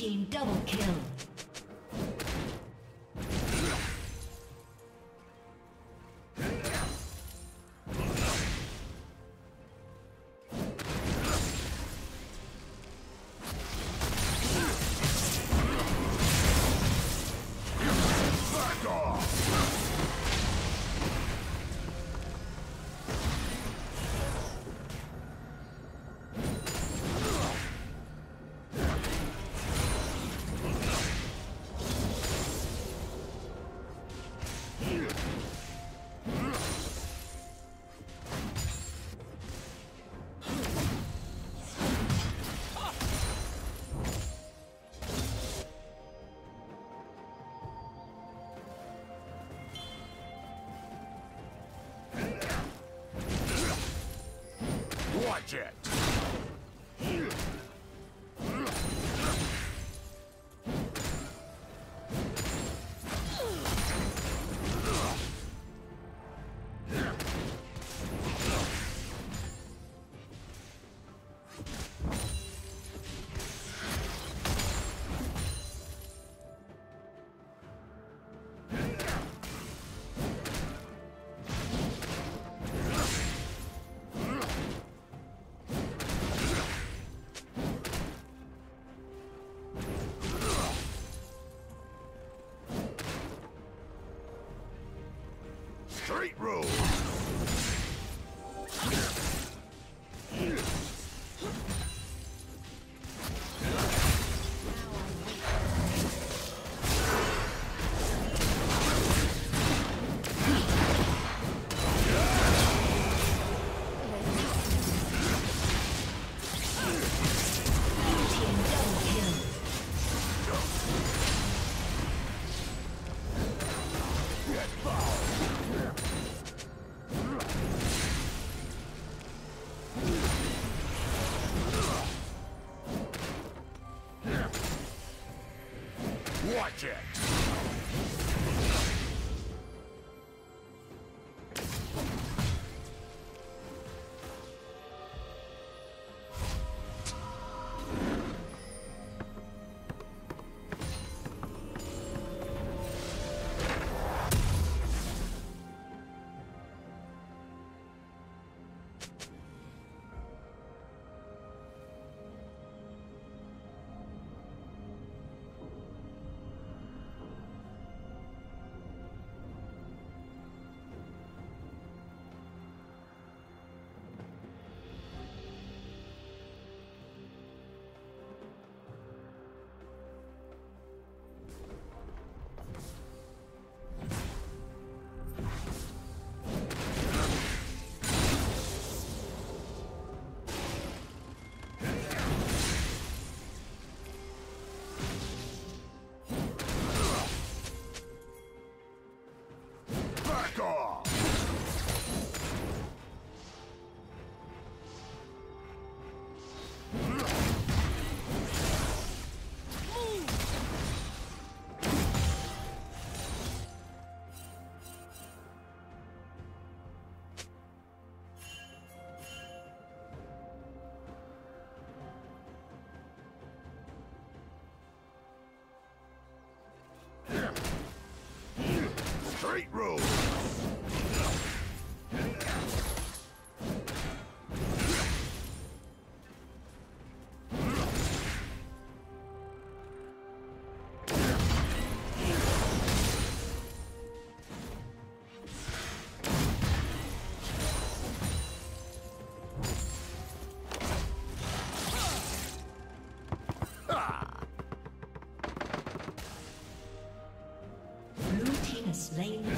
team double kill. Watch it! Street rules! Street rules! Slain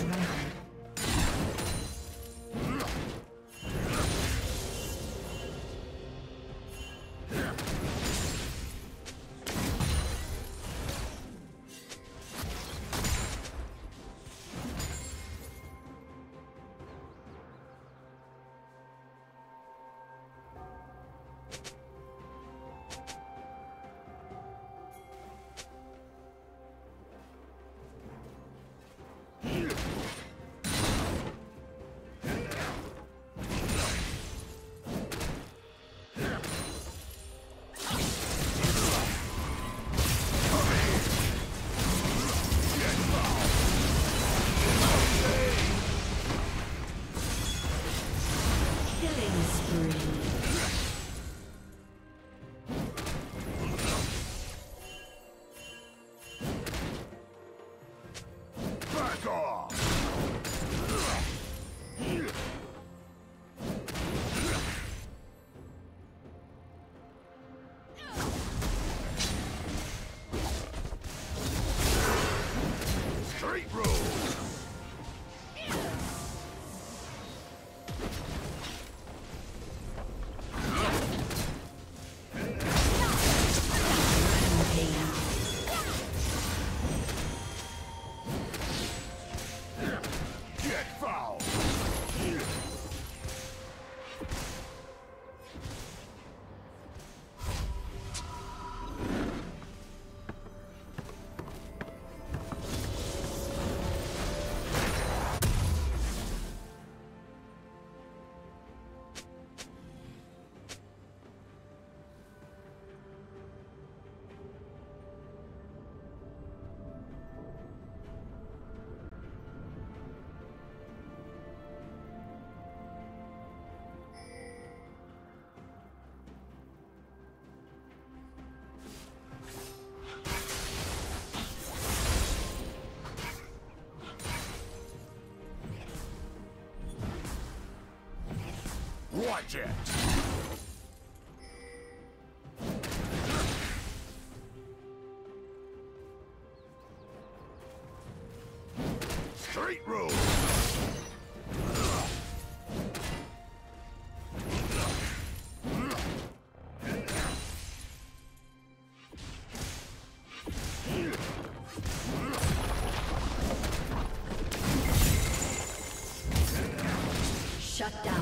project! Street rules! Shut down.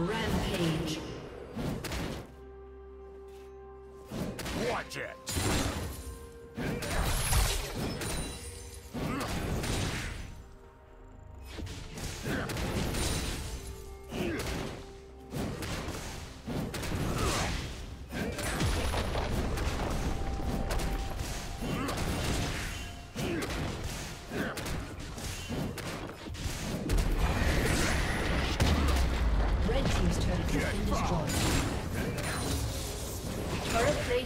Rampage. jet.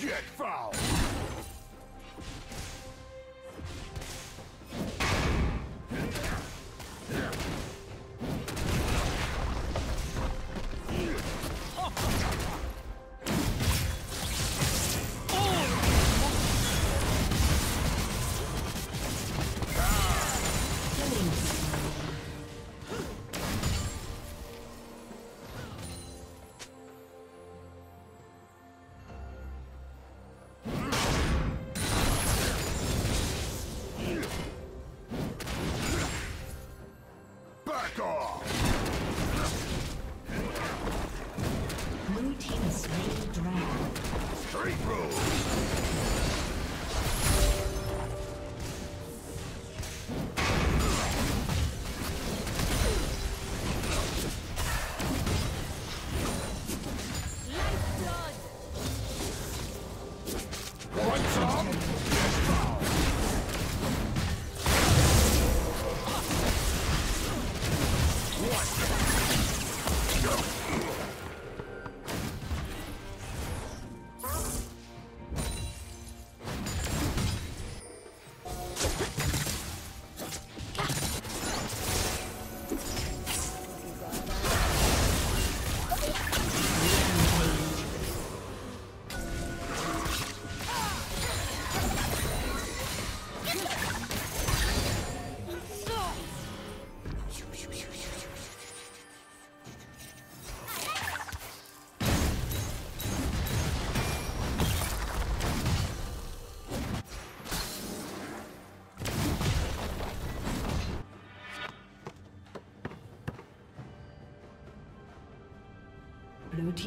Get foul!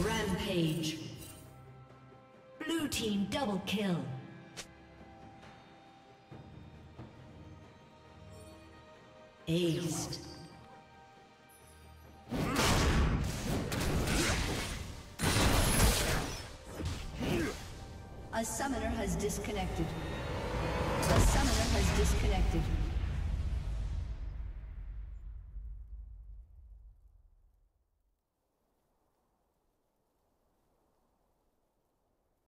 Rampage. Blue Team double kill. Aced. A summoner has disconnected. A summoner has disconnected.